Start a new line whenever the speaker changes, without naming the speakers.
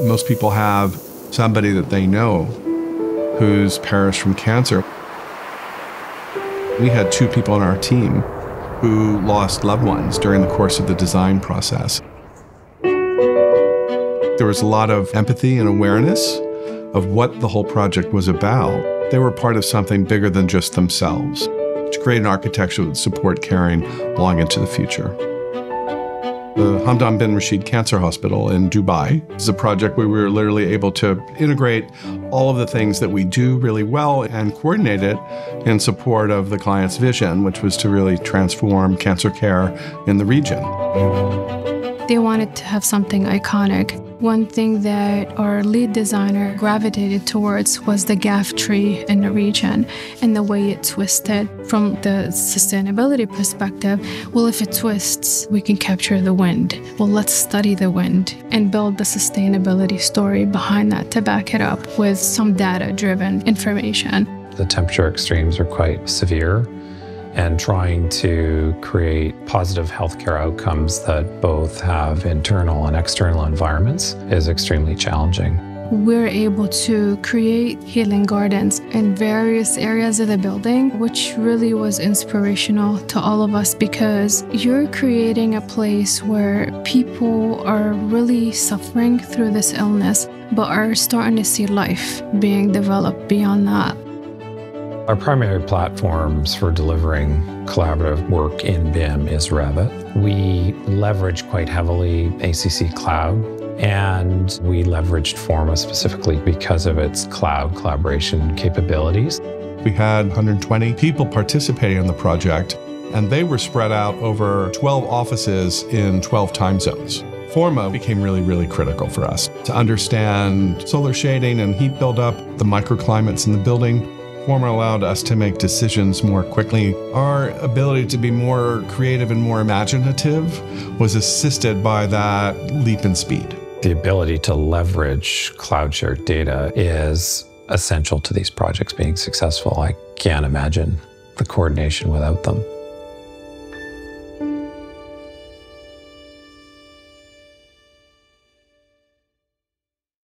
Most people have somebody that they know who's perished from cancer. We had two people on our team who lost loved ones during the course of the design process. There was a lot of empathy and awareness of what the whole project was about. They were part of something bigger than just themselves to create an architecture that would support caring long into the future. The Hamdan bin Rashid Cancer Hospital in Dubai is a project where we were literally able to integrate all of the things that we do really well and coordinate it in support of the client's vision, which was to really transform cancer care in the region.
They wanted to have something iconic. One thing that our lead designer gravitated towards was the Ghaf tree in the region and the way it twisted. From the sustainability perspective, well, if it twists, we can capture the wind. Well, let's study the wind and build the sustainability story behind that to back it up with some data driven information.
The temperature extremes are quite severe and trying to create positive healthcare outcomes that both have internal and external environments is extremely challenging.
We're able to create healing gardens in various areas of the building, which really was inspirational to all of us because you're creating a place where people are really suffering through this illness, but are starting to see life being developed beyond that.
Our primary platforms for delivering collaborative work in BIM is Revit. We leverage quite heavily ACC Cloud, and we leveraged Forma specifically because of its cloud collaboration capabilities.
We had 120 people participating in the project, and they were spread out over 12 offices in 12 time zones. Forma became really, really critical for us to understand solar shading and heat buildup, the microclimates in the building, Forma allowed us to make decisions more quickly. Our ability to be more creative and more imaginative was assisted by that leap in speed.
The ability to leverage cloud shared data is essential to these projects being successful. I can't imagine the coordination without them.